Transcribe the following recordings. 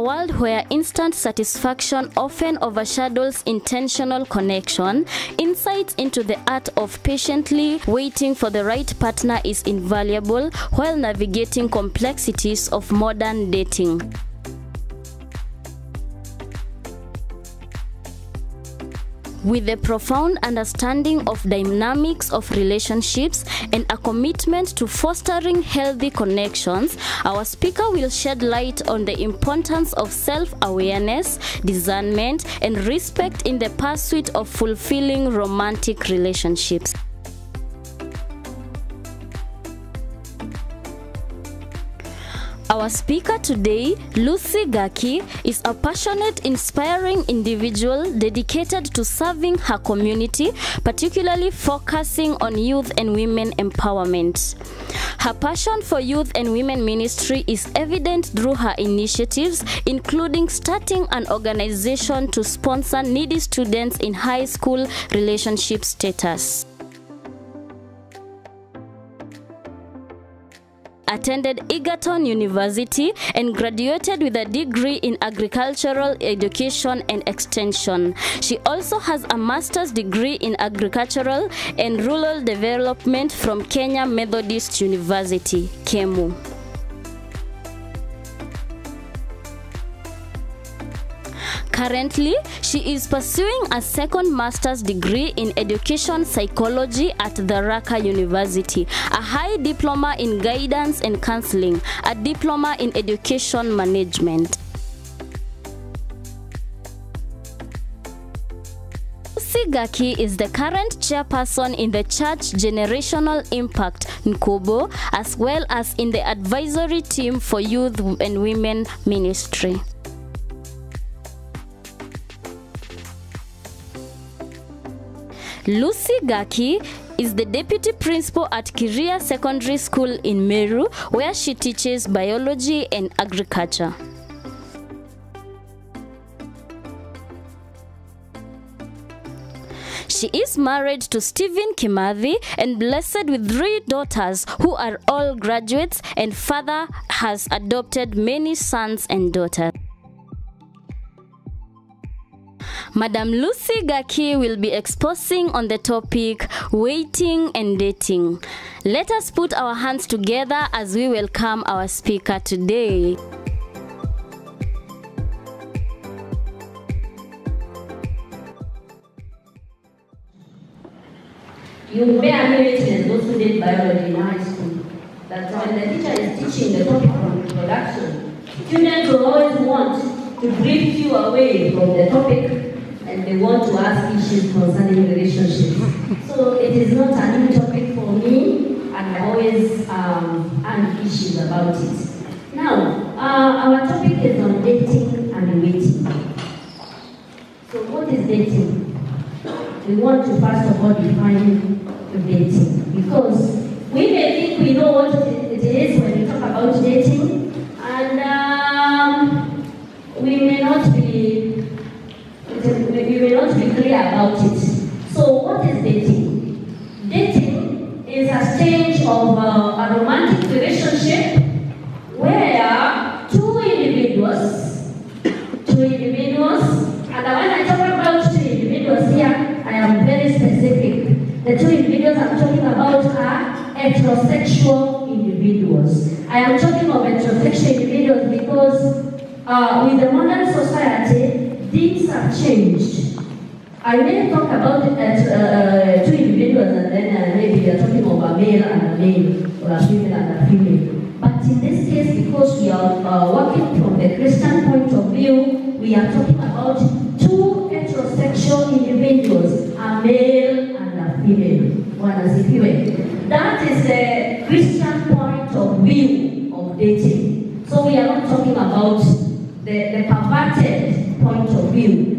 world where instant satisfaction often overshadows intentional connection, insights into the art of patiently waiting for the right partner is invaluable while navigating complexities of modern dating. With a profound understanding of dynamics of relationships and a commitment to fostering healthy connections, our speaker will shed light on the importance of self awareness, discernment, and respect in the pursuit of fulfilling romantic relationships. Our speaker today, Lucy Gaki, is a passionate, inspiring individual dedicated to serving her community, particularly focusing on youth and women empowerment. Her passion for youth and women ministry is evident through her initiatives, including starting an organization to sponsor needy students in high school relationship status. Attended Egerton University and graduated with a degree in agricultural education and extension. She also has a master's degree in agricultural and rural development from Kenya Methodist University, Kemu. Currently, she is pursuing a second master's degree in education psychology at the Raka University, a high diploma in guidance and counseling, a diploma in education management. Gaki is the current chairperson in the Church Generational Impact Nkubo, as well as in the advisory team for youth and women ministry. Lucy Gaki is the deputy principal at Kiria Secondary School in Meru, where she teaches biology and agriculture. She is married to Stephen Kimathi and blessed with three daughters who are all graduates, and father has adopted many sons and daughters. Madam Lucy Gaki will be exposing on the topic waiting and dating. Let us put our hands together as we welcome our speaker today. You bear me witness, those who did biology in high school, that when the teacher is teaching the topic on reproduction, students will always want to drift you away from the topic and they want to ask issues concerning relationships. so it is not a new topic for me, and I always um, have issues about it. Now, uh, our topic is on dating and waiting. So what is dating? We want to first of all define dating because we may think we know what it is when we talk about dating, and um, we may not be we may not be clear about it. So, what is dating? Dating is a stage of uh, a romantic relationship where two individuals, two individuals, and when I talk about two individuals here, I am very specific. The two individuals I'm talking about are heterosexual individuals. I am talking of heterosexual individuals because uh, with the modern society, things have changed. I may talk about uh, uh, two individuals and then uh, maybe you're talking of a male and a male or a female and a female. But in this case, because we are uh, working from the Christian point of view, we are talking about two heterosexual individuals, a male and a female. One as if That is the Christian point of view of dating. So we are not talking about the, the perverted point of view.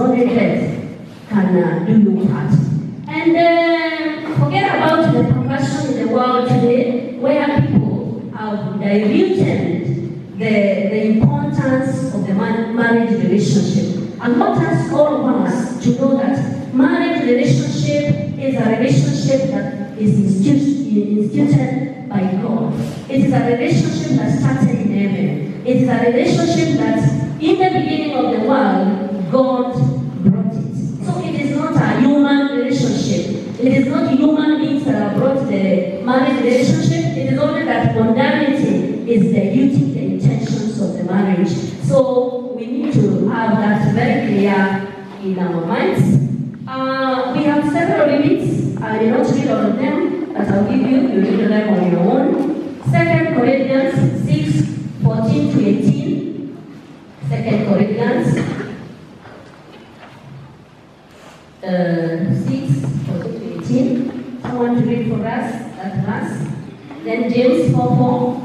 only can uh, do your part. And uh, forget about the profession in the world today where people have diluted the, the importance of the marriage relationship. And what has all of us to know that marriage relationship is a relationship that is instituted by God. It is a relationship that started in heaven. It is a relationship that in the beginning of the world God brought it. So it is not a human relationship. It is not human beings that have brought the marriage relationship. It is only that modernity is diluting the intentions of the marriage. So we need to have that very clear in our minds. Uh, we have several limits. I did not read all of them, but I'll give you, you read them on your own. Second Corinthians 6, 14 to 18. Second Corinthians Deus vovó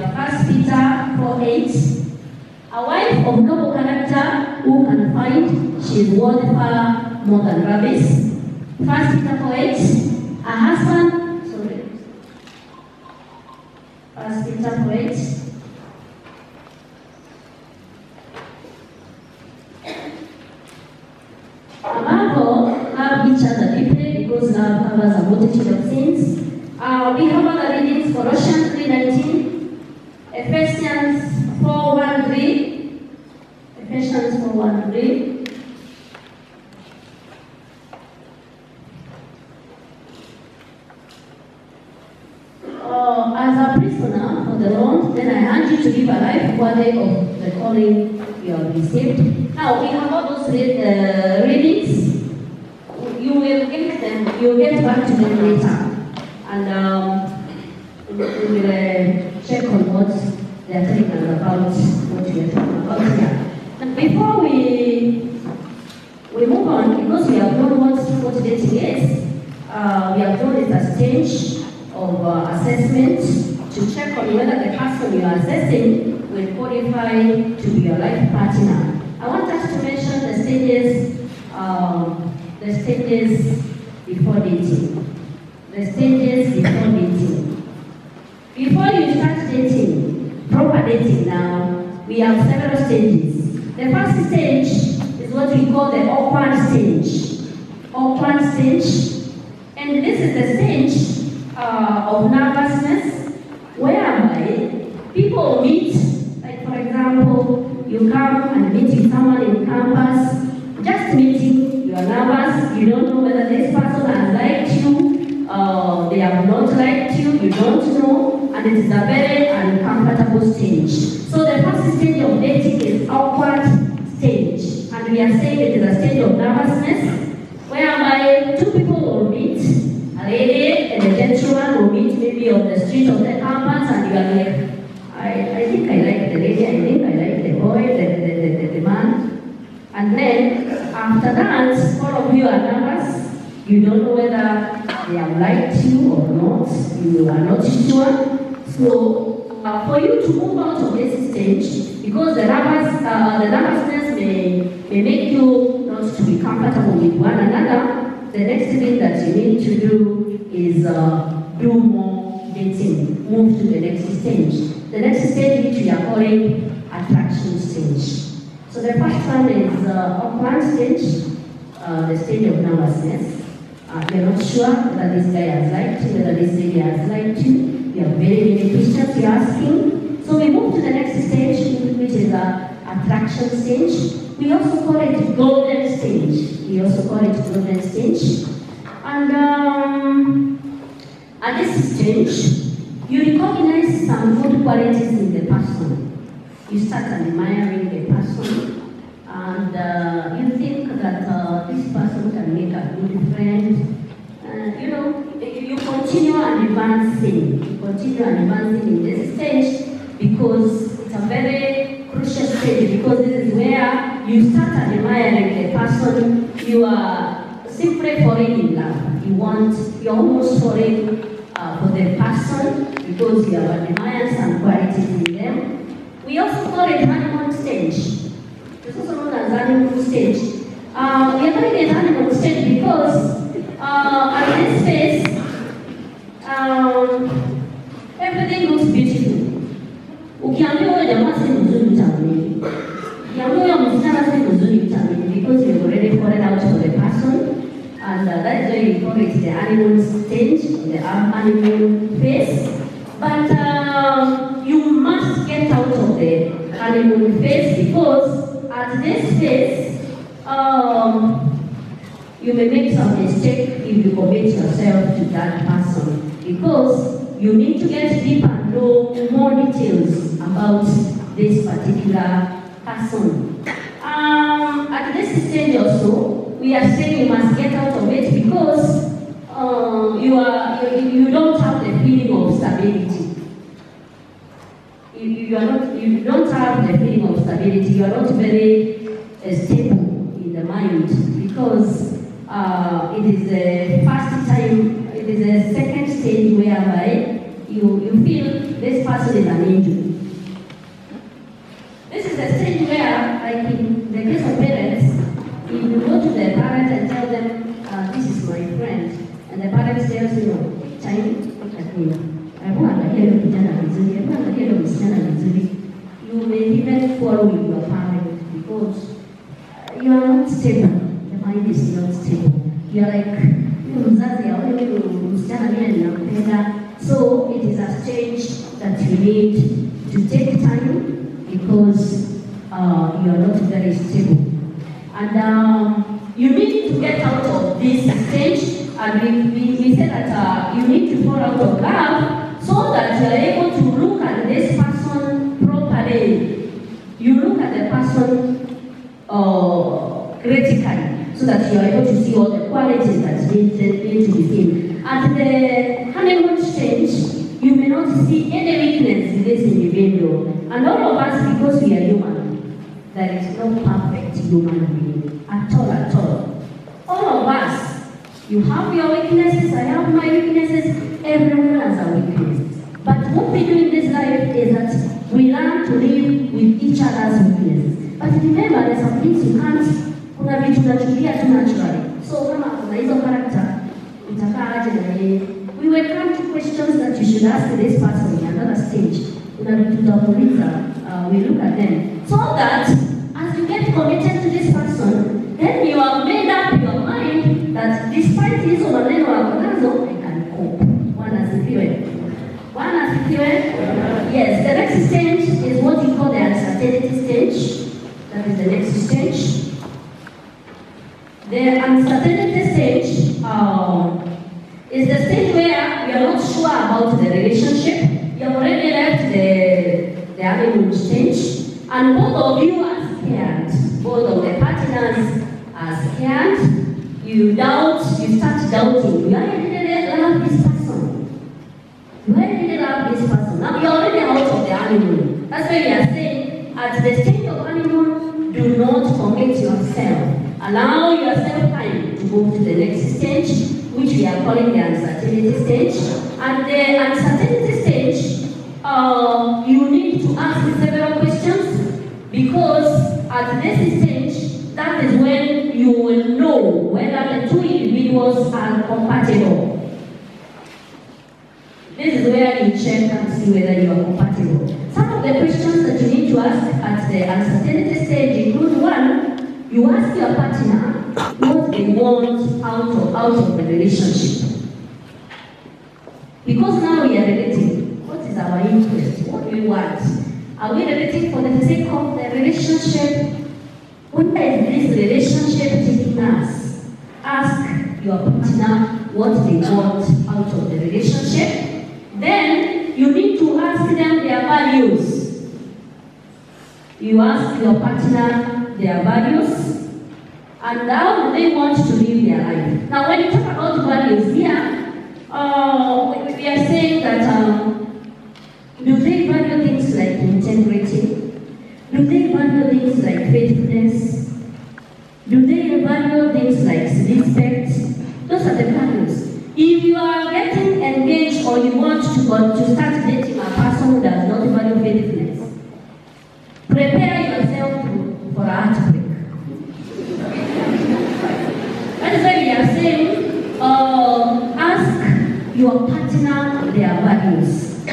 First Peter four eight, a wife of noble character who can find she is worth far more than rubies. First Peter four eight, a husband, sorry, First Peter four eight. Will on the street of the campus, and you are like, I, I think I like the lady, I think I like the boy, the, the, the, the, the man. And then after that, all of you are nervous. You don't know whether they have liked you or not. You are not sure. So uh, for you to move out of this stage, because the nervous, uh, the nervousness may, may make you not to be comfortable with one another, the next thing that you need to do is uh, do more move to the next stage. The next stage which we are calling attraction stage. So the first one is uh, awkward stage, uh, the stage of nervousness. Uh, you're not sure whether this guy has liked you, whether this lady has liked you. You have very many questions you're asking. So we move to the next stage, which is the attraction stage. We also call it golden stage. We also call it golden stage. And um, at this stage, you recognize some good qualities in the person. You start admiring the person, and uh, you think that uh, this person can make a good friend. Uh, you know, you continue advancing. You continue advancing in this stage because it's a very crucial stage because this is where you start admiring the person. You are simply falling in love. You want, you're almost falling uh, for the person because you have admired and qualities in them. We also call it honeymoon stage. It's also known as honeymoon stage. Uh, we are calling it honeymoon stage because uh, at this phase, um, everything looks beautiful. Ukiambiwa huyo jamaa si mzuri utaamini. Ukiambiwa huyo msichana si mzuri utaamini because you've already fallen out person. And uh, that is we call the honeymoon stage, the honeymoon phase. But um, you must get out of the honeymoon phase because at this phase, um, you may make some mistake if you commit yourself to that person because you need to get deep and know more details about this particular person. Um, at this stage also, we are saying you must get out of it because um, you, are, you, you don't have the feeling of stability. You, you, are not, you don't have the feeling of stability. You are not very uh, stable in the mind because uh, it is a first time, it is a second stage whereby you, you feel this person is an angel. This is a stage where, like in the case of the parent and tell them, uh, this is my friend, and the parent tells you, China, look at me. Hebu angalia yule kijana vizuri, angalia yule msichana vizuri. You may even quarrel with your parent because uh, you are not stable. The mind is not stable. You are like. So it is a stage that you need to take time because uh, you are not very stable. And um, and we, we, we said that uh, you need to fall out of love so that you are able to look at this person properly. You look at the person uh, critically so that you are able to see all the qualities that need, need to be seen. At the honeymoon stage, you may not see any weakness in this individual. And all of us, because we are human, there is no perfect human being at all, at all. All of us, you have your weaknesses, I have my weaknesses, everyone has a weakness. But what we do in this life is that we learn to live with each other's weaknesses. But remember, there's some things you can't, kuna vitu unachukia tu naturally. So kama kuna hizo character. We will come to questions that you should ask this person in another stage. Uh, we look at them. So that, as you get committed to this permintaan foto viewer and how do they want to live their life? Now, when you talk about values, your partner their values?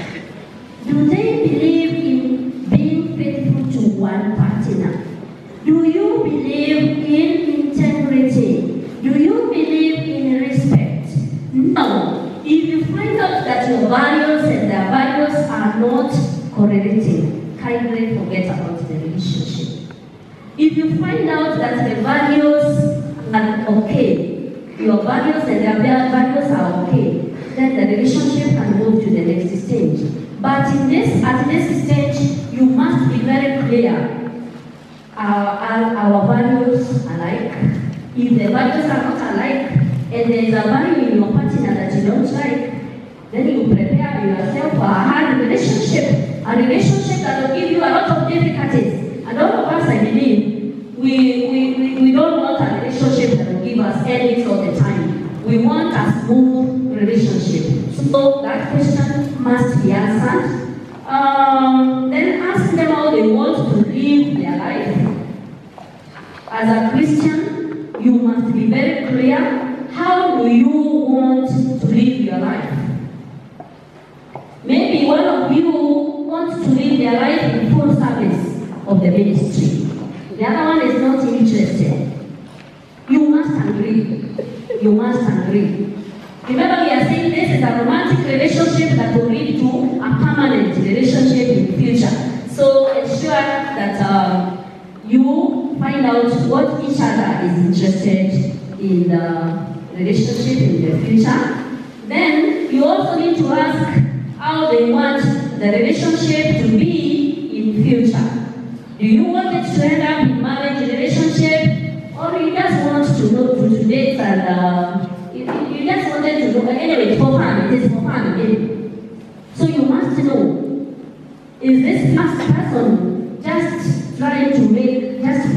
Do they believe in being faithful to one partner? Do you believe in integrity? Do you believe in respect? No. If you find out that your values and their values are not correlating, kindly forget about the relationship. If you find out that the values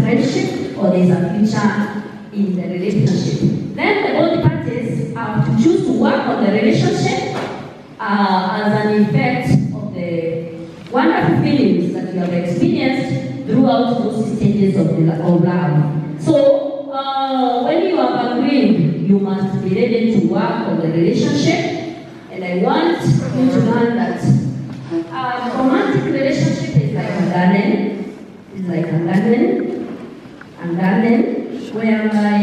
friendship or there's a future in the relationship. Then the both parties have to choose to work on the relationship uh, as an effect of the wonderful feelings that you have experienced throughout those stages of, the, of love. So uh, when you have agreed, you must be ready to work on the relationship. And I want you to learn that a romantic relationship is like a garden, It's like a garden Garden whereby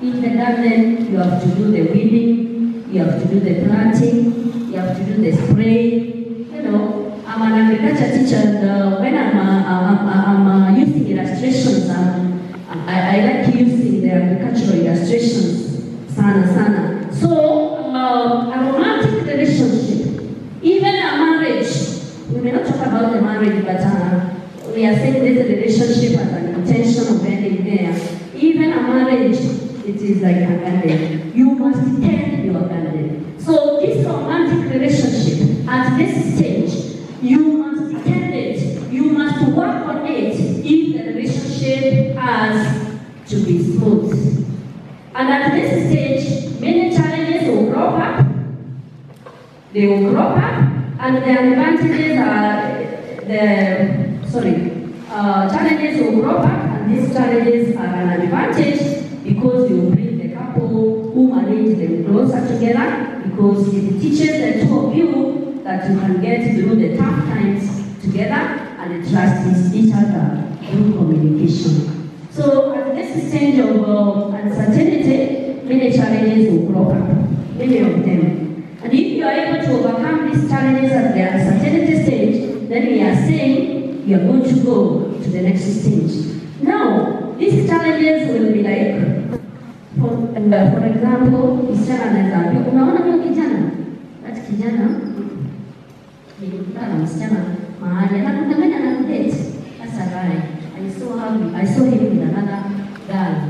in the garden you have to do the weeding, you have to do the planting, you have to do the spray. You know, I'm an agriculture teacher and uh, when I'm, uh, I'm, I'm uh, using illustrations, um, I, I like using the agricultural illustrations sana sana. So, uh, a romantic relationship, even a marriage, we may not talk about the marriage, but uh, we are saying this relationship marriage, it is like a garden. You must tend your garden. So this romantic relationship, at this stage, you must tend it. You must work on it if the relationship has to be smooth. And at this stage, many challenges will crop up. They will crop up, and the advantages are the sorry, uh, challenges will crop up, and these challenges are an advantage because you bring the couple who manage them closer together because it teaches the two of you that you can get through the tough times together and trust each other through communication. So at this stage of uh, uncertainty, many challenges will crop up, many of them. And if you are able to overcome these challenges at the uncertainty stage, then we are saying you are going to go to the next stage. Now, these challenges will be like, for, uh, for example, msichana anaweza ambia, unaona huyo kijana, that kijana nilikutana na msichana mahali anakudanganya na saw him, I saw him with another girl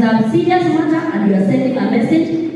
is a serious matter and you are sending a message.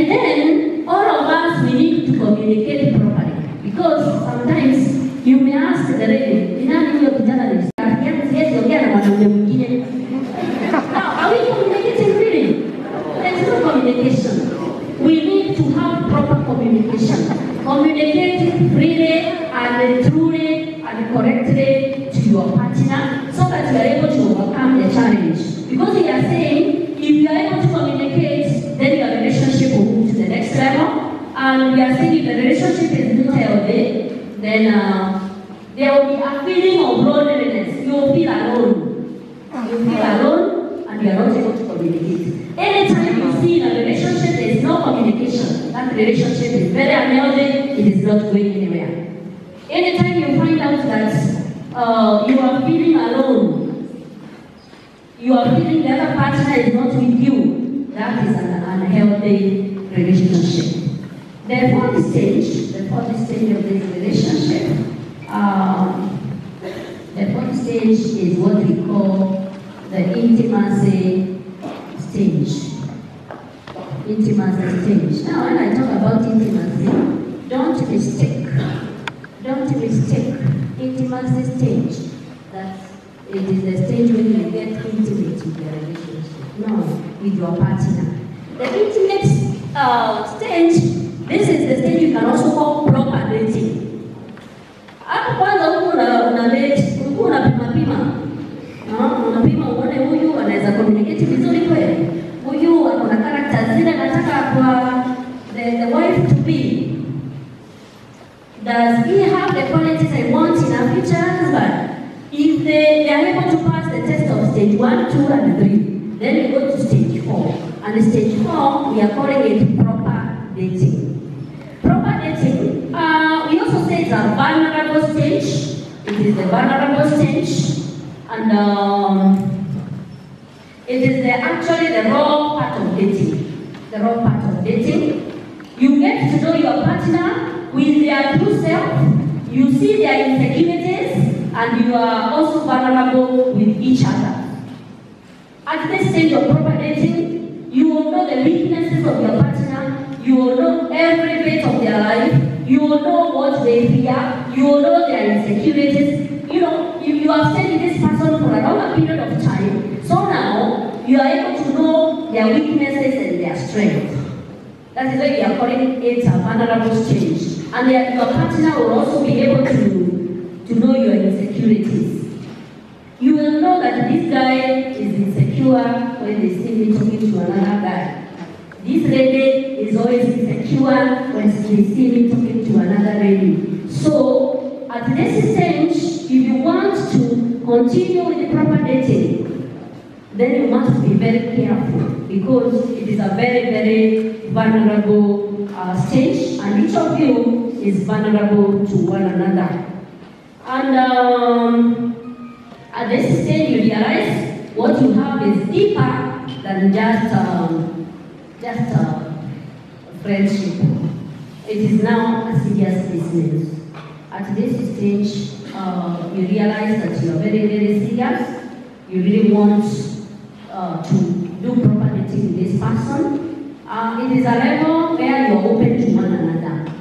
And then all of us, we need to communicate properly. Because sometimes you may ask the lady, in your journalist, the wrong part of dating. You get to know your partner with their true self, you see their insecurities, and you are also vulnerable with each other. At this stage of proper dating, you will know the weaknesses of your partner, you will know every bit of their life, you will know what they fear, you will know their insecurities. You know, you, you have stayed with this person for a longer period of time, so now you are able to know their weaknesses and their strengths. That is why we are calling it a vulnerable change. And their, your partner will also be able to, to know your insecurities. You will know that this guy is insecure when they see me talking to another guy. This lady is always insecure when she see me talking to another lady. So, at this stage, if you want to continue with the proper dating, then you must be very careful because it is a very, very vulnerable uh, stage and each of you is vulnerable to one another. And um, at this stage you realize what you have is deeper than just, um, just uh, friendship. It is now a serious business. At this stage, uh, you realize that you are very, very serious. You really want uh, to do proper dating with this person. Uh, it is a level where you are open to one another.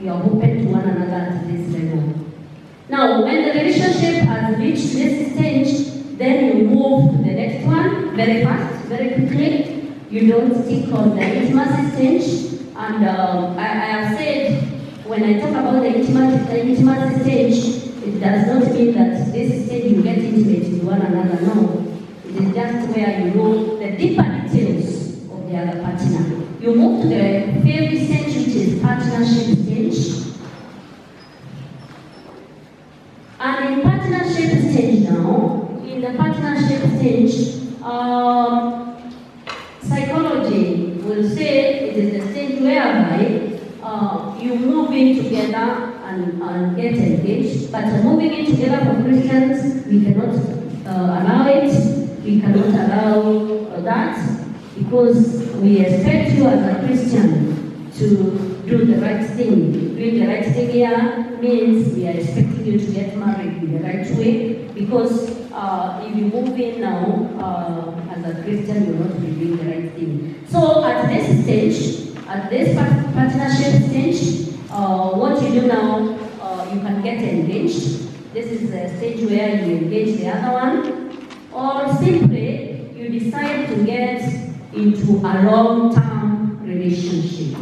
You are open to one another at this level. Now, when the relationship has reached this stage, then you move to the next one very fast, very quickly. You don't stick on the intimacy stage. And um, I, I have said, when I talk about the intimacy, the intimacy stage, it does not mean that this stage you get intimate with one another. No. Is just where you know the deeper details of the other partner. You move to the fifth stage, which is partnership stage. And in partnership stage now, in the partnership stage, um, psychology will say it is the stage whereby uh, you move in together and, and get engaged. But uh, moving in together for Christians, we cannot uh, allow it. We cannot allow that because we expect you as a Christian to do the right thing. Doing the right thing here means we are expecting you to get married in the right way because uh, if you move in now uh, as a Christian, you're not doing the right thing. So at this stage, at this partnership stage, uh, what you do now, uh, you can get engaged. This is the stage where you engage the other one, or simply you decide to get into a long-term relationship.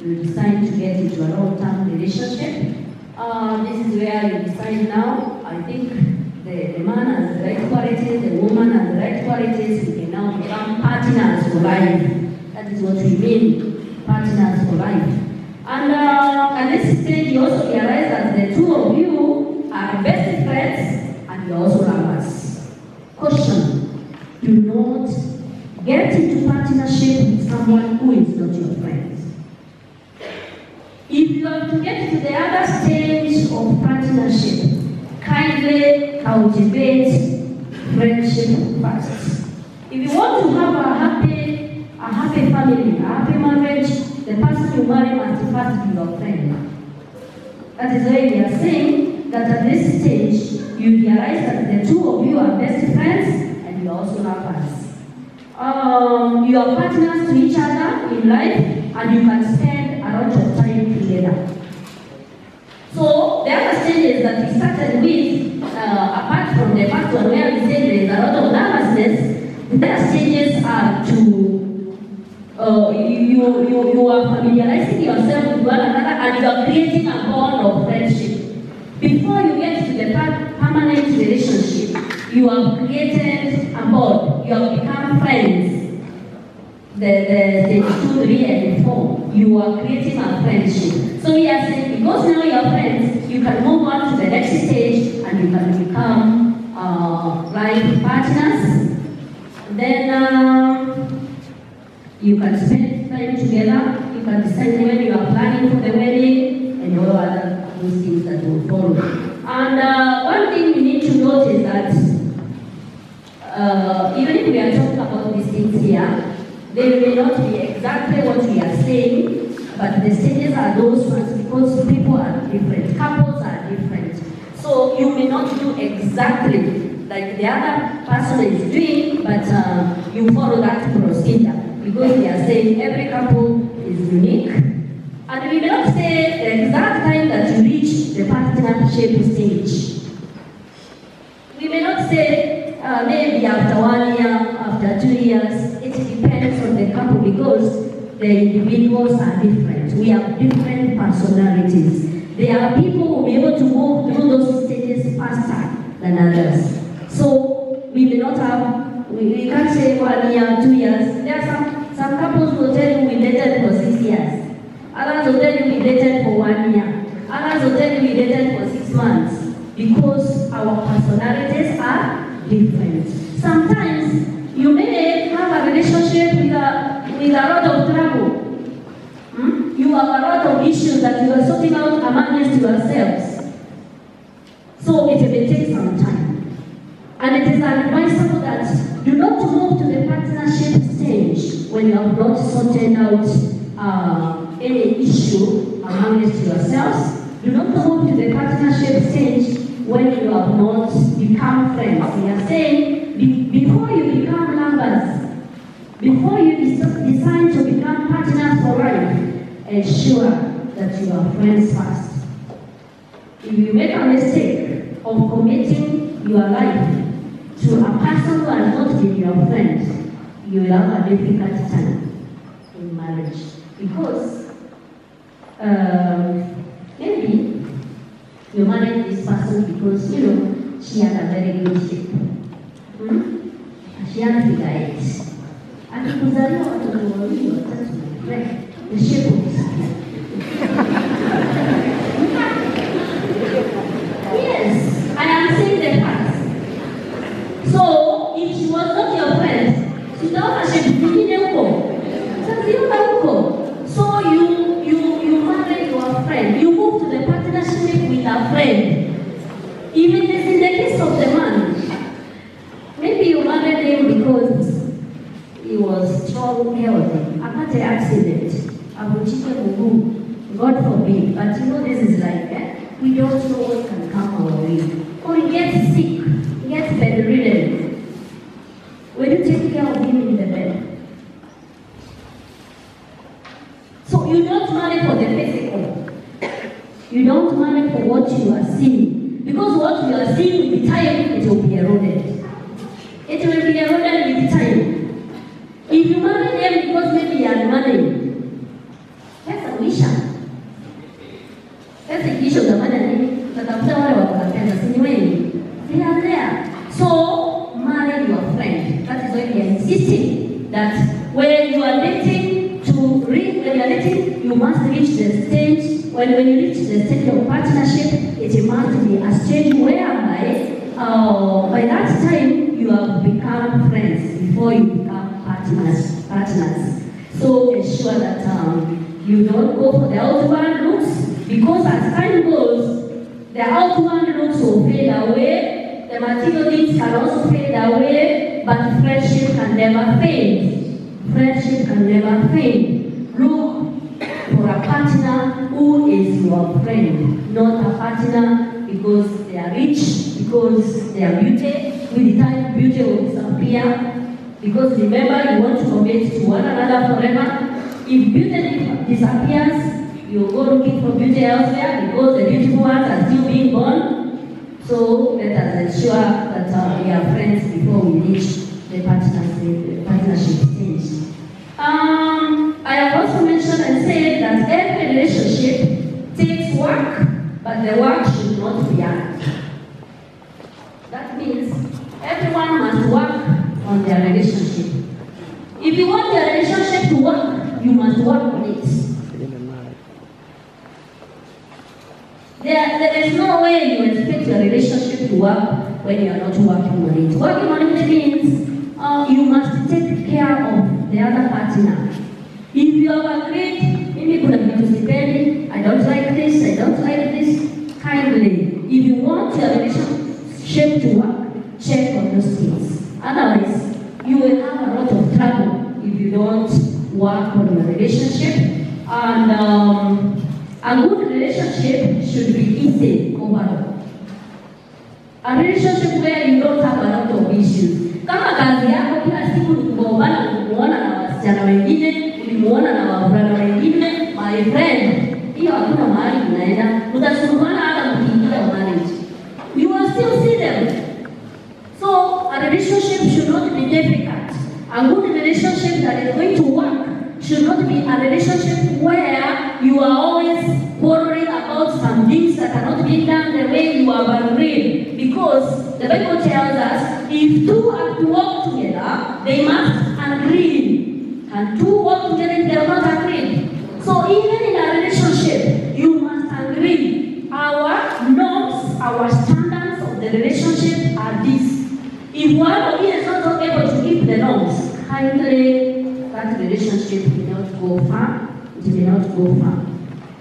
You decide to get into a long-term relationship. Uh, this is where you decide now, I think the, the man has the right qualities, the woman has the right qualities, we can now become partners for life. That is what we mean, partners for life. And uh, at this stage, you also realize that the two of you are best friends and you're also lovers. Caution, do not get into partnership with someone who is not your friend. If you have to get to the other stage of partnership, kindly cultivate friendship first. If you want to have a happy, a happy family, a happy marriage, the person you marry must first be your friend. That is why we are saying that at this stage, you realize that the two of you are best friends and you also lovers. Um, you are partners to each other in life and you can spend a lot of time together. So the other stages that we started with, uh, apart from the one where we said there is a lot of nervousness, the other stages are to uh, you, you, you are familiarizing yourself with one another and you are creating a bond of friendship. Before you get to the permanent relationship, you have created a bond, you have become friends. The, the stage two, three, and four, you are creating a friendship. So we are saying because now you are friends, you can move on to the next stage and you can become uh, life partners. Then um, you can spend time together. You can decide when you are planning for the wedding and all other those things that will follow. And uh, one thing we need to note is that uh, even if we are talking about these things here, they may not be exactly what we are saying, but the stages are those ones because people are different, couples are different. So you may not do exactly like the other person is doing, but uh, you follow that procedure because we are saying every couple is unique. And we may not say the exact time that you reach the partnership stage. We may not say uh, maybe after one year, after two years. It depends on the couple because the individuals are different. We have different personalities. There are people who will be able to move through those stages faster than others. So we may not have, we, we can't say one year, two years. There are some, some couples will tell you we dated for six years. Others will tell you we dated for one year. Others will tell you we dated for six months. Because our personalities are different. Sometimes you may have a relationship with a, with a lot of trouble. Hmm? You have a lot of issues that you are sorting out amongst yourselves. So it may take some time. And it is advisable that do not move to the partnership stage when you have not sorted out uh, any issue amongst yourselves. Do not move to the partnership stage when you have not become friends. We are saying be- before you become lovers, before you dec- decide to become partners for life, ensure that you are friends first. If you make a mistake of committing your life to a person who has not been your friend, you will have a difficult time in marriage. Because um, maybe you married this person because you know she had a very good shape. Hmm? She had figure eight. Akikuzalia watoto wawili watatu the shape will disappear. With time, beauty will disappear. Because remember, you want to commit to one another forever. If beauty disappears, you go looking for beauty elsewhere because the beautiful ones are still being born. So let us ensure that uh, we are friends before we reach the partnership, the partnership stage. Um, I have also mentioned and said that every relationship takes work, but the work should not be hard. That means everyone must work on their relationship. If you want your relationship to work, you must work on it. There, there is no way you expect your relationship to work when you are not working on it. Working on it means uh, you must take care of the other partner. If you have agreed, maybe kuna vitu sipendi, I don't like this, I don't like this, kindly. If you want your relationship to work, check on those things. Otherwise, you will have a lot of trouble if you don't work on your relationship. And um, a good relationship should be easy overall. A relationship where you don't have a lot of issues. Kama kazi yako kila siku ni kugombana, kumuona na wasichana wengine, ulimuona na wavulana wengine, my friend, hiyo hakuna mahali unaenda. Utasumbuana hata mkiingia marriage. You will still see them. So a relationship should not be difficult. A good relationship that is going to work should not be a relationship where you are always quarreling about some things that cannot be done the way you have agreed. Because the Bible tells us if two are to walk together, they must agree. And two walk together if they are not agreed. So even in a relationship, you must agree. Our norms, our standards of the relationship are this. If one of you is not able to keep the norms, kindly that relationship will not go far. It will not go far.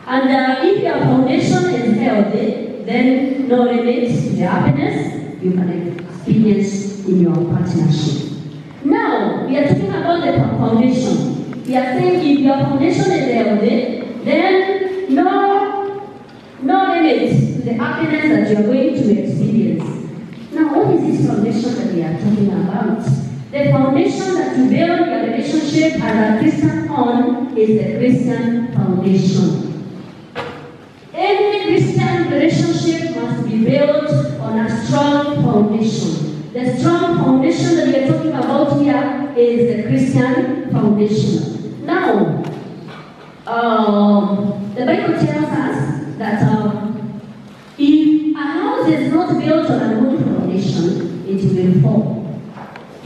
And uh, if your foundation is healthy, then no limits to the happiness you can experience in your partnership. Now, we are talking about the foundation. We are saying if your foundation is healthy, then no, no limit to the happiness that you are going to experience. Now, what is this foundation that we are talking about? The foundation that you build your relationship as a Christian on is the Christian foundation. Every Christian relationship must be built on a strong foundation. The strong foundation that we are talking about here is the Christian foundation. Now, um, the Bible tells us that um, if a house is not built on a good foundation, it will fall.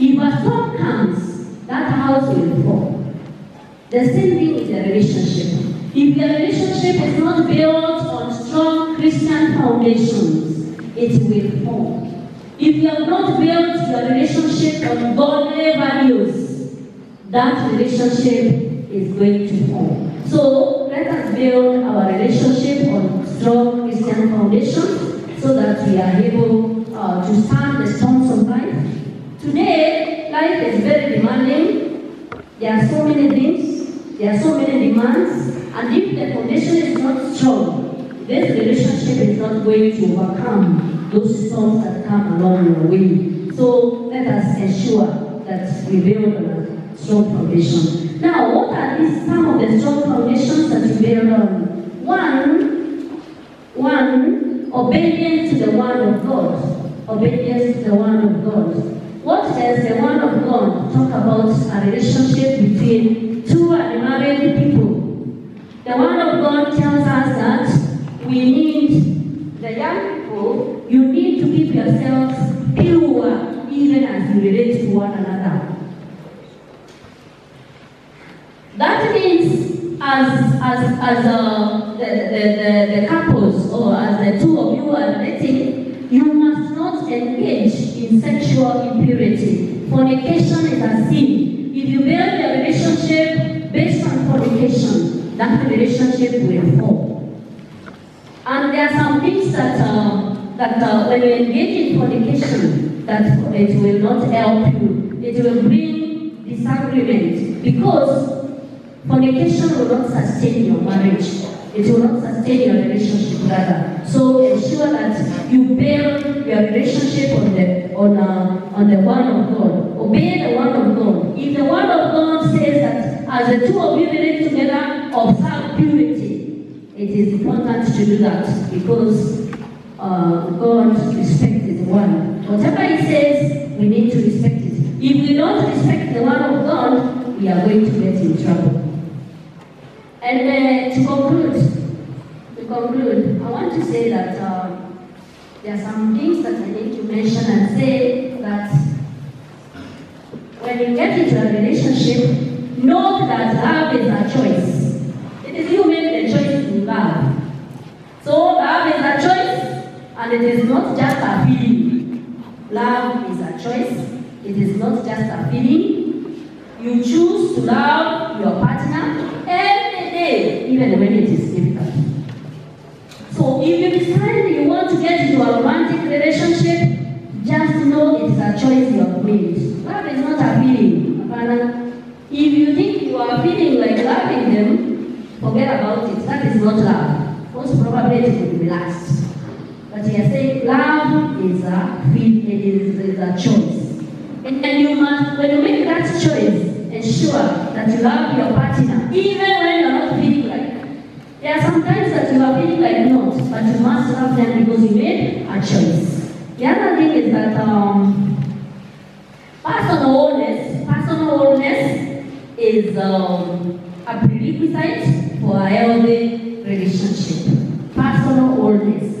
If a storm comes, that house will fall. The same thing is a relationship. If your relationship is not built on strong Christian foundations, it will fall. If you have not built your relationship on godly values, that relationship is going to fall. So let us build our relationship on strong Christian foundations so that we are able uh, to stand the storms of life. Today, life is very demanding. There are so many things, there are so many demands, and if the foundation is not strong, this relationship is not going to overcome those storms that come along your way. So let us ensure that we build on a strong foundation. Now, what are these some of the strong foundations that you build on? One, one, obedience to the word of God. Obedience to the word of God. What does the word of God talk about a relationship between two unmarried people? The word of God tells us that we need, the young people, you need to keep yourselves pure even as you relate to one another. That means as as as uh, the, the, the, the couples or as the two of you are dating, you must not engage in sexual impurity. Fornication is a sin. If you build a relationship based on fornication, that relationship will fall. And there are some things that uh, that uh, when you engage in fornication, that it will not help you. It will bring disagreement because fornication will not sustain your marriage. It will not sustain your relationship rather. So ensure that you build your relationship on the on uh, on the word of God. Obey the word of God. If the word of God says that as the two of you live together, observe purity, it is important to do that because uh, God respects His word. Whatever He says, we need to respect it. If we don't respect the word of God, we are going to get in trouble. And uh, to conclude, to conclude, I want to say that uh, there are some things that I need to mention and say that when you get into a relationship, know that love is a choice. It is you make the choice to love. So love is a choice, and it is not just a feeling. Love is a choice. It is not just a feeling. You choose to love your partner every day, even when it is difficult. So if you decide you want to get into a romantic relationship, just know it is a choice you have made. Love is not a feeling. If you think you are feeling like loving them, forget about it. That is not love. Most probably it will be last. But you are saying love is a feel, it is, is a choice. And, and you must, when you make that choice, ensure that you love your partner, even when you're not feeling there are some times that you are feeling like not, but you must love them because you made a choice. The other thing is that um, personal wholeness, personal wholeness is um, a prerequisite for a healthy relationship. Personal wholeness.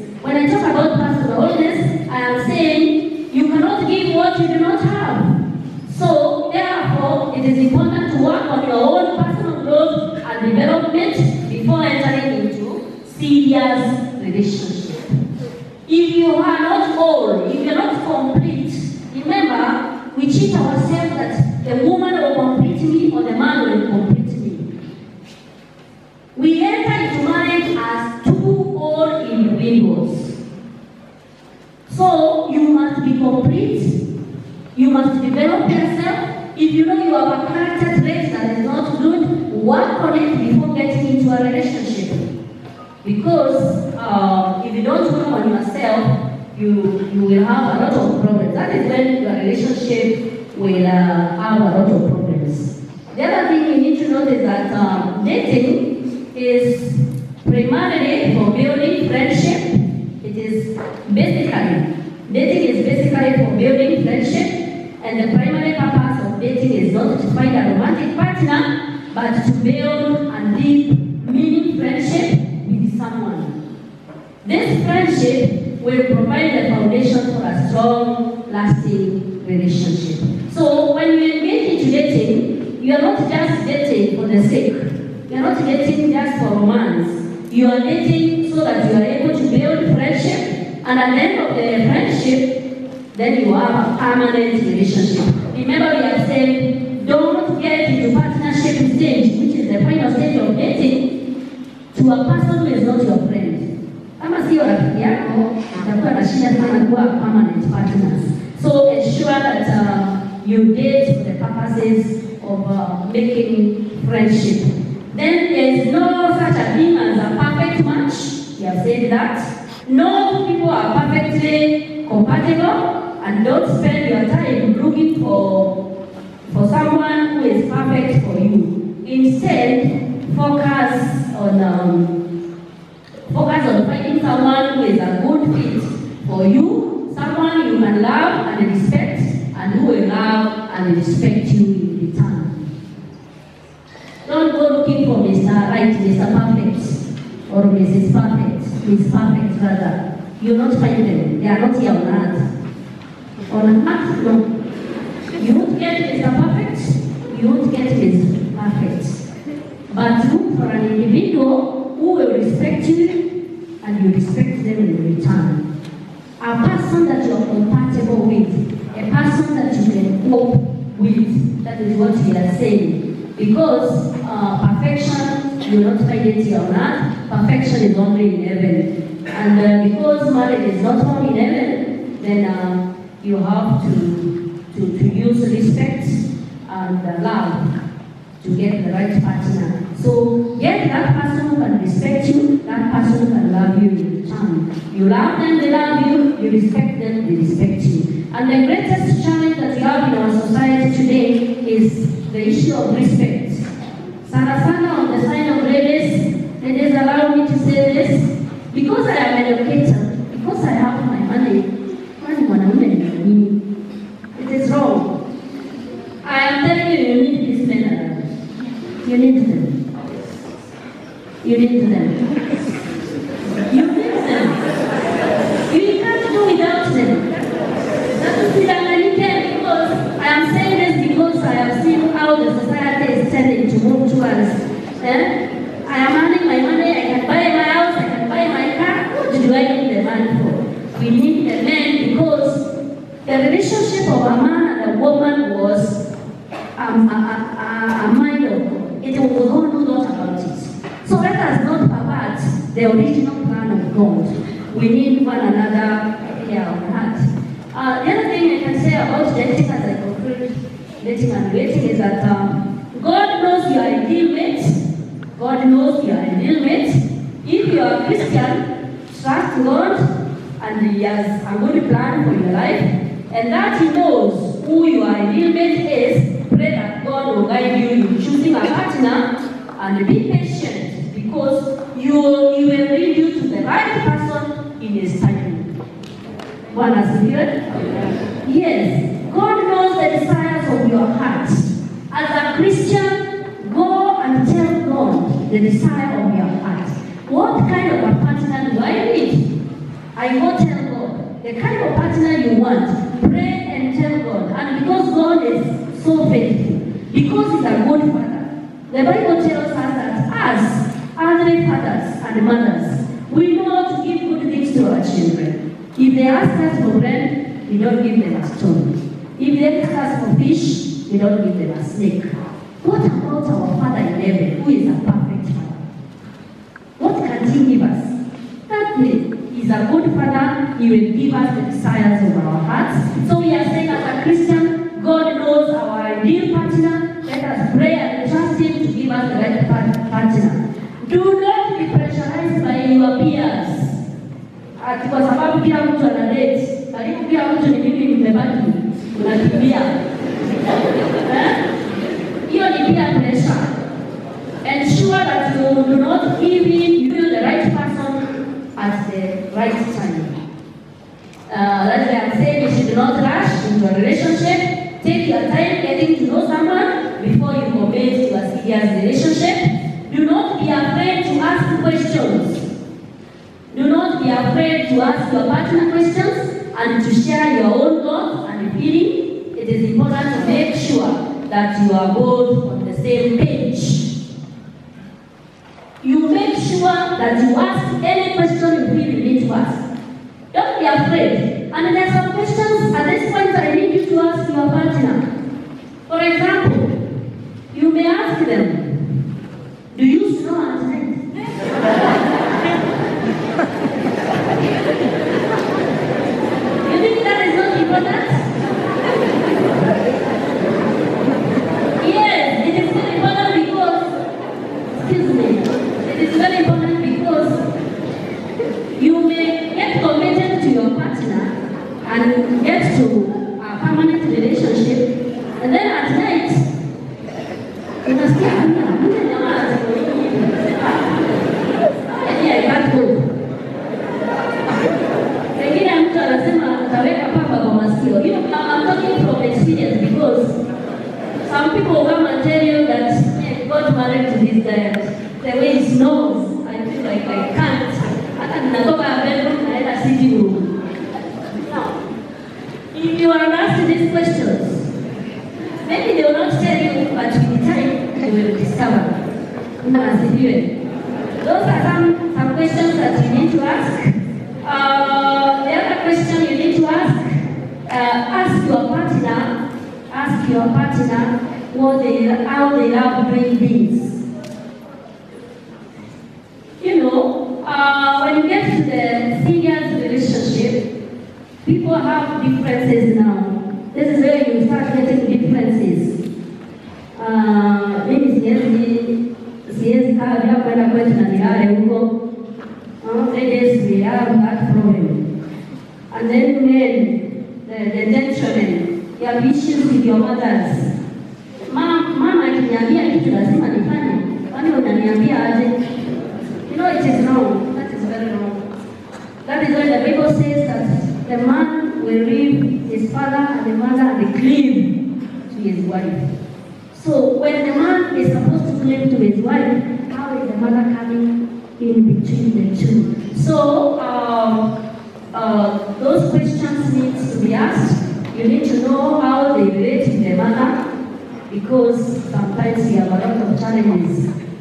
On finding someone who is a good fit for you, someone you can love and respect, and who will love and respect you in return. Don't go looking for Mr. Right, Mr. Perfect, or Mrs. Perfect, Miss Perfect rather. You'll not find them. They are not here on earth. On earth, no. You won't get Mr. Perfect, you won't get Miss Perfect. But look for an individual who will respect you and you respect them in return. A person that you are compatible with, a person that you can cope with. That is what we are saying. Because uh, perfection, you will not find it here on earth. Perfection is only in heaven. And uh, because marriage is not found in heaven, then uh, you have to, to, to use respect and uh, love to get the right partner. So get that person can respect you, that person can love you return. You love them, they love you, you respect them, they respect you. And the greatest challenge that we have in our society today is the issue of respect. Sana sana on the side of ladies, ladies allow me to say this, because I am an educator, because I have my money, You need them. You need them. You can't do without them. That is the American because I am saying this because I have seen how the society is tending to move towards. Eh? I am earning my money, I can buy my house, I can buy my car. What do I need the money for? We need the men because the relationship of a man and a woman was um, a, a, a, a minor. It was God who thought about it. So let us not pervert the original plan of God. We need one another here on earth. Uh, the other thing I can say about dating as I conclude dating and waiting is that um, God knows your ideal mate. God knows your ideal mate. If you are a Christian, trust God and He has a good plan for your life. And that He knows who your ideal mate is, pray that God will guide you in choosing a partner and be patient because you, you will lead you to the right person in His timing. Bwana asifiwe. Yes, God knows the desires of your heart. As a Christian, go and tell God the desire of your. What kind of a partner do I need? I go tell God the kind of partner you want. Pray and tell God. And because God is so faithful, because He's a good Father, the Bible tells us that us, earthly fathers and mothers, we know to give good things to our children. If they ask us for bread, we don't give them a stone. If they ask us for fish, we don't give them a snake. What about our Father in heaven, who is a He will give us the desires of our hearts. So we are saying as a Christian, God knows our ideal partner. Let us pray and trust Him to give us the right partner. Do not be pressurized by your peers. Ati kwa sababu kila mtu ana date. Karibu kila mtu ni mimi nimebaki. Unakimbia. Eh? Hiyo ni peer pressure. Ensure that you do not give in, you the right person at the right time. spend your time getting to know someone before you commit to a serious relationship. Do not be afraid to ask questions. Do not be afraid to ask your partner questions and to share your own thoughts and feelings. It is important to make sure that you are both on the same page.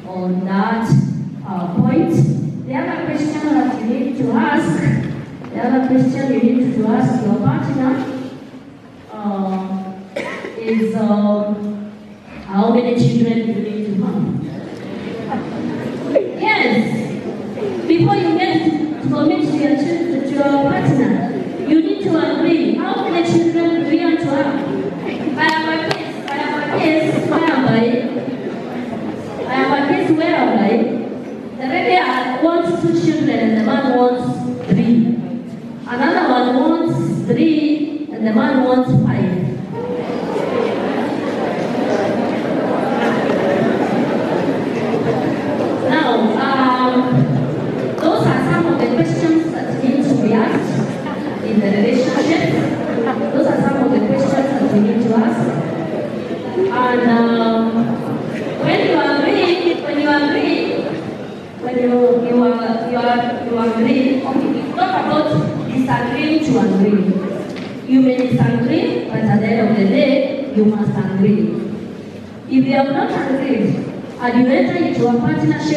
on that uh, point. The other question that you need to ask, the other question you need to ask your partner uh, is um, how many children do you naciones.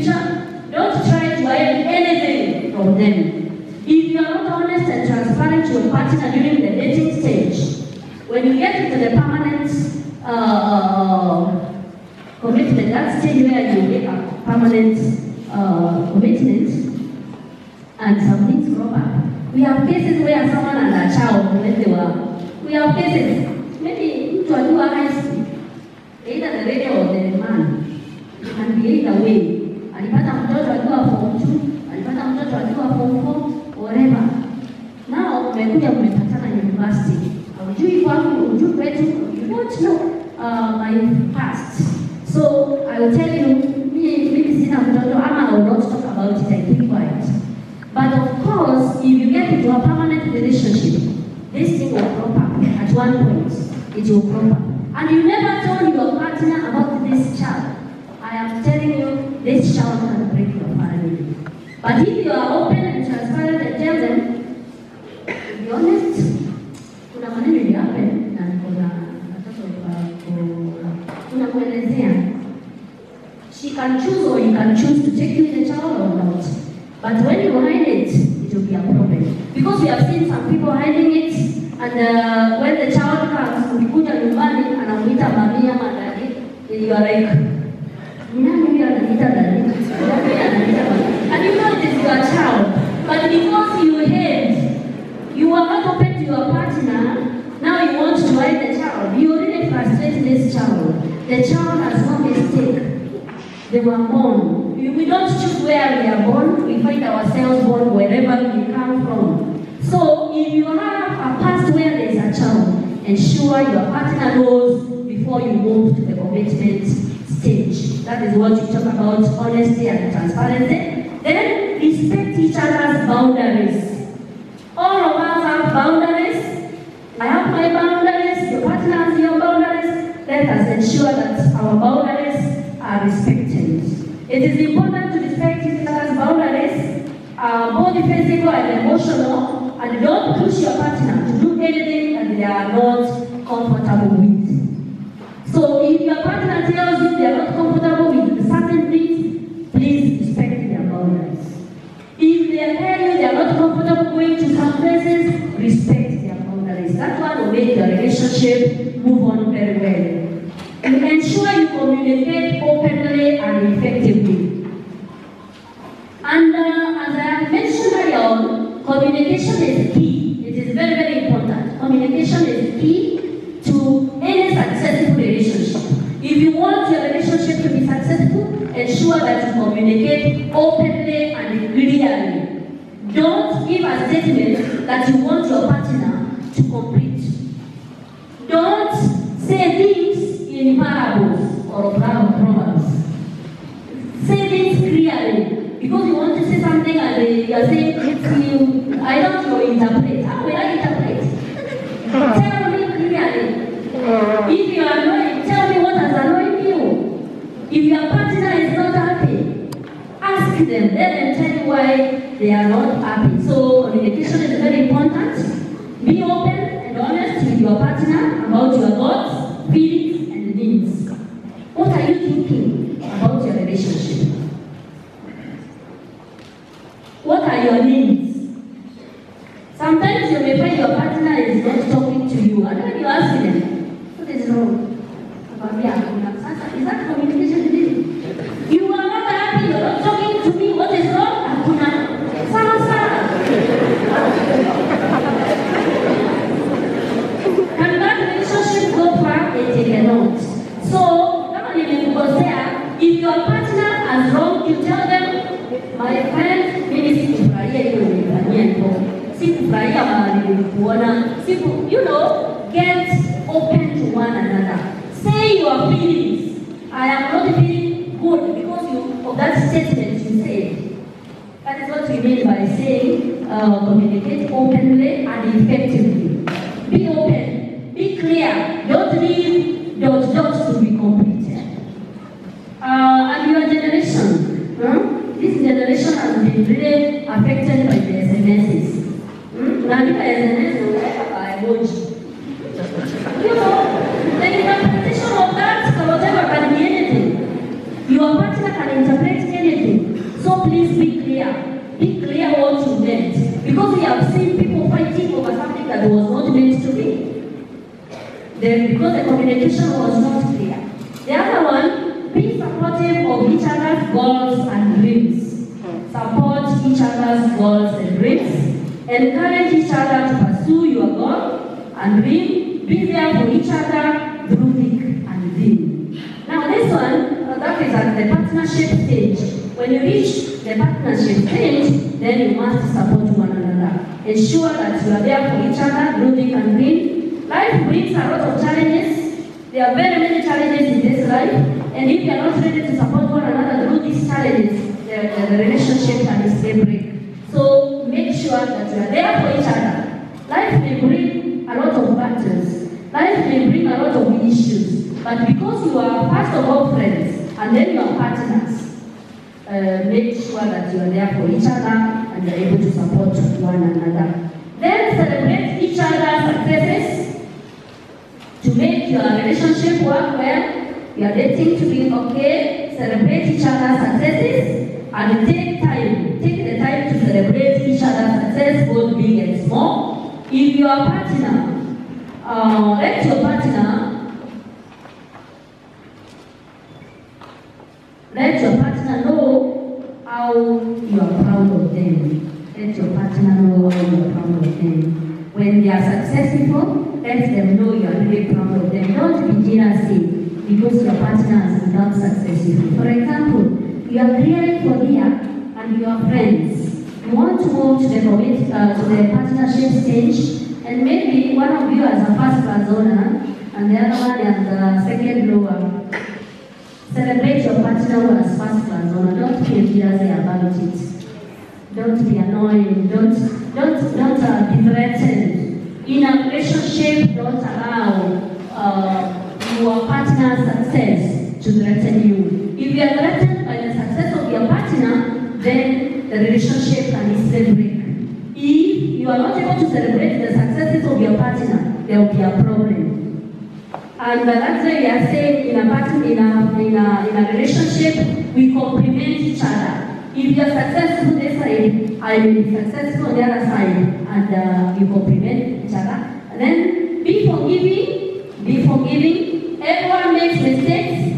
Future. Don't try to hide anything from them. If you are not honest and transparent to your partner during the dating stage, when you get into the permanent uh, commitment, that stage where you make a permanent uh, commitment, and some things crop up. We have cases where someone and a child when they were, we have cases, maybe mtu akiwa high school, either the lady or the man, be either way. Alipata mtoto akiwa form 2, alipata mtoto akiwa form 4, whatever. Now university. Hujui kwangu, hujui kwetu, you don't know my past. So I will tell you, I will not talk about it, I. But of course, if you get into a permanent relationship, this thing will crop up at one point. It will crop up. And you never told your partner about this child. This child can break your family. But if you are open and transparent and tell them, to be honest, kuna maneno ili happen na kuna watoto kuelezea. She can choose or you can choose to take you the child or not. But when you hide it, it will be a problem. Because we have seen some people hiding it, and uh, when the child comes, ukikuja nyumbani anamuita mami ama dadi, you are like, The child has no mistake. They were born. We don't choose where we are born. We find ourselves born wherever we come from. So if you have a past where there is a child, ensure your partner knows before you move to the commitment stage. That is what you talk about honesty and transparency. Then respect each other's boundaries. All of us have boundaries. I have my boundaries, your partner has. Let us ensure that our boundaries are respected. It is important to respect each other's boundaries, uh, both physical and emotional, and don't push your partner to do anything that they are not comfortable with. So if your partner tells you they are not comfortable with certain things, please respect their boundaries. If they tell you they are not comfortable going to some places, respect their boundaries. That one will make your relationship move on very well. Communicate openly and effectively. And uh, as I have mentioned earlier communication is key. It is very, very important. Communication is key to any successful relationship. If you want your relationship to be successful, ensure that you communicate openly and clearly. Don't give a statement that you want your partner to complete. Don't say things in parables or proverbs. Say things clearly. Because you want to say something and you are saying, you, I don't know, interpret. How will I interpret? Tell me clearly. If you are annoyed, tell me what has annoyed you. If your partner is not happy, ask them. Let them tell you why they are not happy. So communication is very important. Be open and honest with your partner about your thoughts, feelings, and needs. What are you thinking about your relationship? What are your needs? Sometimes you may find your partner is not talking to you, and when you ask them, what is wrong? Nakwambia hakuna. Sasa, is that communication really? You are not happy, you're not talking to me, what is wrong? Hakuna. Sasa. Can that relationship go far? It cannot. So, kama nimekukosea, if your partner has wronged you, tell them, my friend, mimi sikufurahia hiyo nilifanyia hivyo. Sikufurahia mahali nilikuona. Siku, you know, get open to one another. Say your feelings. I am not feeling good because you, of that statement you said. That is what we mean by saying uh, communicate openly and effectively. Be because your partner has become successful. For example, you are clearing for here and you are friends. You want to move to the commit, uh, to the partnership stage, and maybe one of you as a first honor and the other one has a second lower. Celebrate your partner who has first honor. Don't feel jealousy about it. Don't be annoyed. Don't don't don't uh, be threatened. In a relationship, don't allow uh, your partner's success to threaten you. If you are threatened by the success of your partner, then the relationship can easily break. If you are not able to celebrate the successes of your partner, there will be a problem. And that's why we are saying in a partner, in a, in a, in a relationship, we complement each other. If you are successful on this side, I will be successful on the other side, and uh, you complement each other. And then be forgiving, be forgiving. Everyone makes mistakes.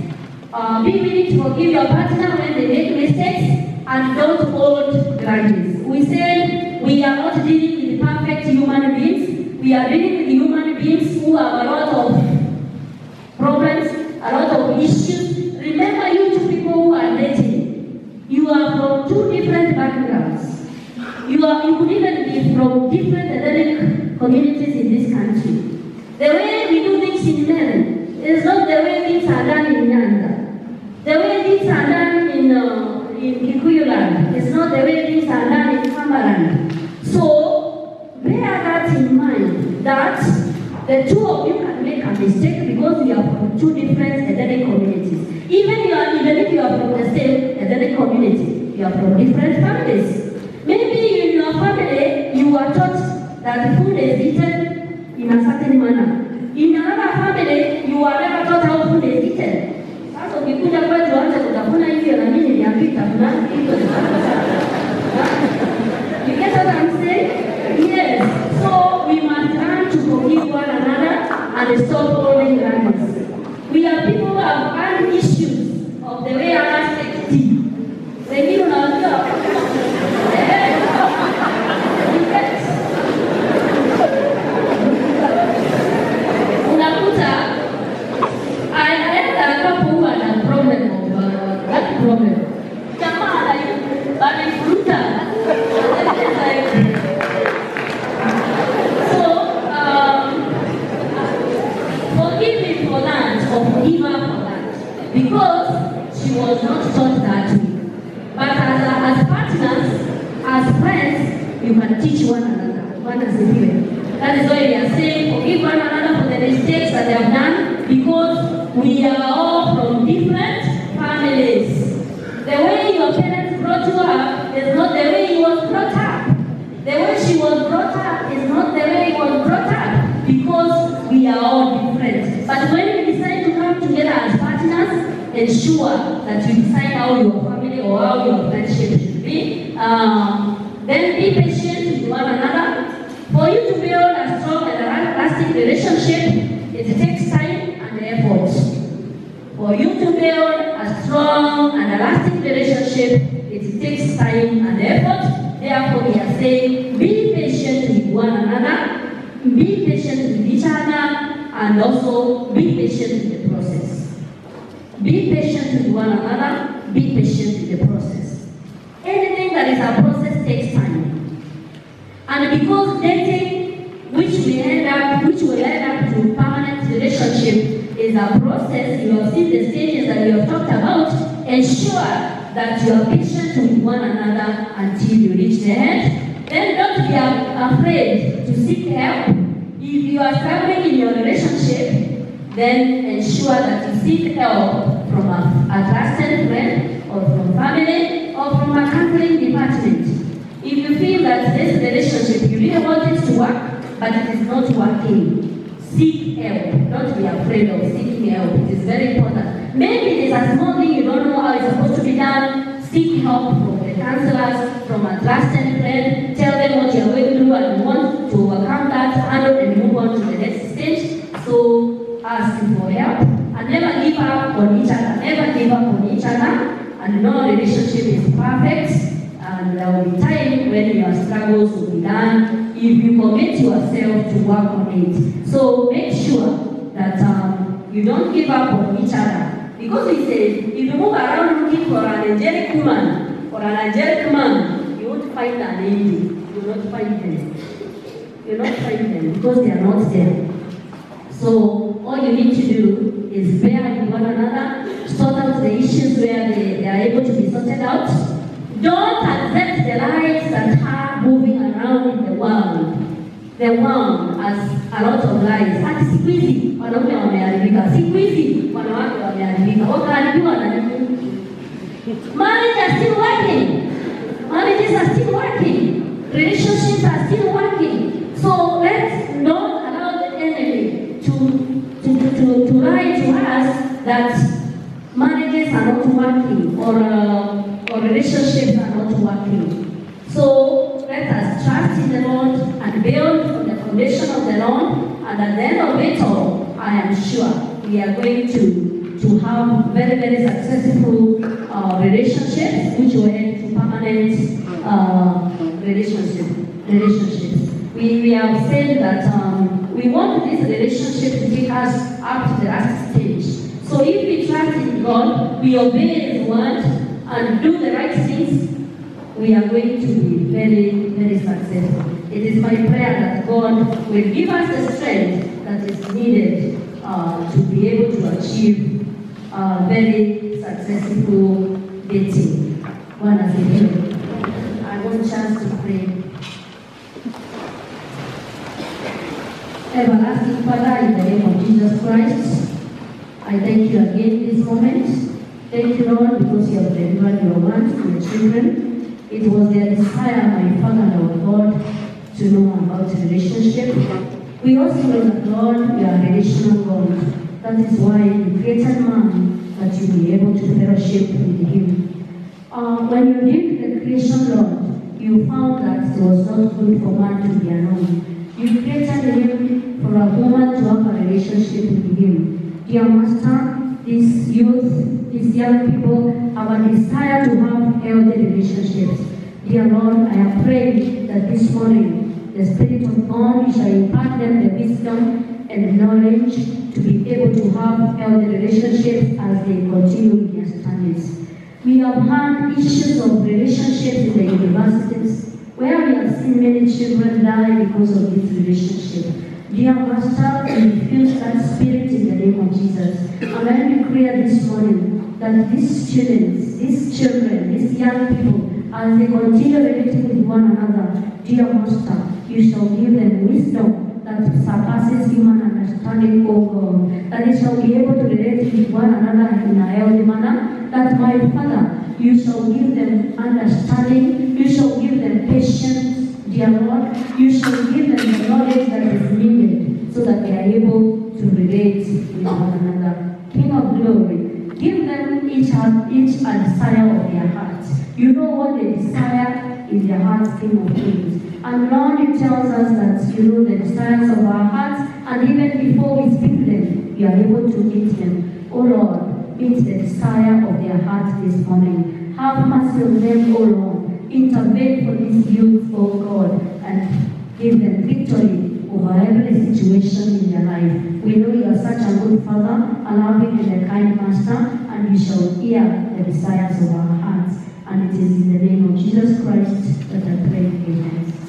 Uh, be willing to forgive your partner when they make mistakes, and don't hold grudges. We said we are not dealing with perfect human beings. We are dealing with human beings who have a lot of problems, a lot of issues. Remember, you two people who are dating, you are from two different backgrounds. You are you could even be from different ethnic communities in this country. The way we do things in Mary not the way things are done in Nyanza. The way things are done in uh, in Kikuyu land is not the way things are done in Samaland. So bear that in mind that the two of you can make a mistake because you are from two different ethnic communities. Even you are, even if you are from the same ethnic community, you are from different families. Maybe in your family you are taught that food is eaten in a certain manner. In another family you are never taught how food is eaten. Sasa ukikuja kwetu anza kutafuna hivyo na mimi niambie tafuna hivyo. You get what I'm saying? Yes. So we must learn to forgive one another and stop holding grudges. Don't be afraid of seeking help. It is very important. Maybe is a small thing you don't know how it's supposed to be done. Seek help from the counselors, from a trusted friend. Tell them what you are going through and you want to overcome that, handle and move on to the next stage. So ask for help and never give up on each other. Never give up on each other. And no relationship is perfect. And there will be time when your struggles will be done if you commit yourself to work on it. So make sure that um, you don't give up on each other. Because he says, if you move around looking for an angelic woman or an angelic man, you won't find an angel. You will not find them. You will not find them because they are not there. So all you need to do is bear with one another, sort out the issues where they, they are able to be sorted out. Don't accept the lies that are moving around in the world. The world has a lot of lies. Hata siku hizi wanaume wameharibika, siku hizi wanawake wameharibika, wakaharibiwa na nini? Marriage are still working. Marriages are still working. Relationships are still working. So let's not allow the enemy to, to, to, to, lie to us that marriages are not working or, uh, or relationships are not working. So let us trust in the Lord and build on the foundation of the Lord. And at the end of it all, I am sure we are going to, to have very, very successful uh, relationships which will end to permanent uh, relationship, relationships. We, we have said that um, we want this relationship to take us up to the last stage. So if we trust in God, we obey His word, and do the right things, we are going to be very, very successful. It is my prayer that God will give us the strength that is needed uh, to be able to achieve a very successful dating. Bwana asifiwe. I want chance to pray. Everlasting Father, in the name of Jesus Christ, I thank you again this moment. Thank you, Lord, because you have delivered your word to your children. It was their desire, my Father and God, to know about relationship. We also know that, Lord, you are relational God. That is why you created man, that you be able to fellowship with him. Uh, when you did the creation, Lord, you found that it was not good for man to be alone. You created him for a woman to have a relationship with him. Dear Master, this youth, these young people have a desire to have healthy relationships. Dear Lord, I prayed that this morning the Spirit of God shall impart them the wisdom and knowledge to be able to have healthy relationships as they continue in their studies. We have had issues of relationships in the universities where we have seen many children die because of this relationship. Dear Master, we infuse that spirit in the name of Jesus. And I declare this morning that these students, these children, these young people As they continue relating with one another, dear Master, you shall give them wisdom that surpasses human understanding, O God. That they shall be able to relate with one another in a healthy manner. That, my Father, you shall give them understanding, you shall give them patience, dear Lord. You should give them the knowledge that is needed so that they are able to relate with one another. King of glory, give them each, each a desire of their hearts. You know what they desire in their hearts, King of kings. And Lord, it tells us that you know the desires of our hearts, and even before we speak them, you are able to meet them. Oh Lord, meet the desire of their hearts this morning. Have mercy on them, oh Lord. Intervene for these youth, oh God, and give them victory over every situation in their life. We know you are such a good Father, a loving and a kind Master, and you shall hear the desires of our hearts. And it is in the name of Jesus Christ that I pray.